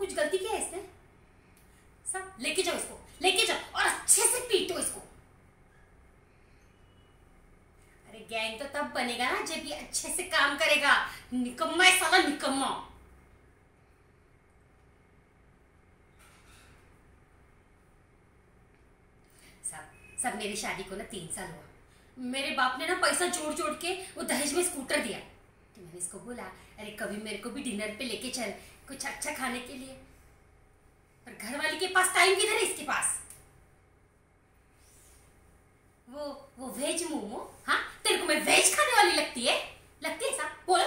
कुछ गलती किया है इसने? साहब, लेके जाओ इसको, लेके जाओ और अच्छे से पीटो इसको। अरे गैंग तो तब बनेगा ना जब ये अच्छे से काम करेगा। निकम्मा है साला, निकम्मा। सब सब मेरी शादी को ना तीन साल हुआ। मेरे बाप ने ना पैसा जोड़ जोड़ के वो दहेज में स्कूटर दिया। तो मैंने इसको बोला, अरे कभी मेरे को भी डिनर पे लेके चल कुछ अच्छा खाने के लिए। पर घर वाली के पास टाइम किधर है इसके पास? वो वो वेज मोमो हाँ? तेरे को मैं वेज खाने वाली लगती है? लगती है साहब? बोल।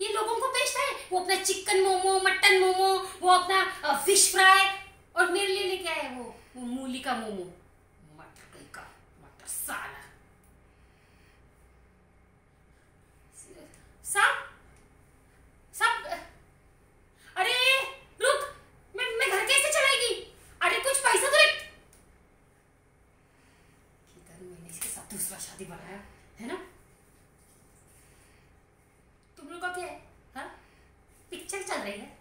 ये लोगों को बेचता है। वो अपना चिकन मोमो मटन मोमो, वो अपना फ़िश फ्राई और मेरे लिए लेके आया वो वो मूली का मोमो। हमने इसके साथ तो दूसरा शादी बनाया है ना तुम लोग का क्या है, हा? पिक्चर चल रही है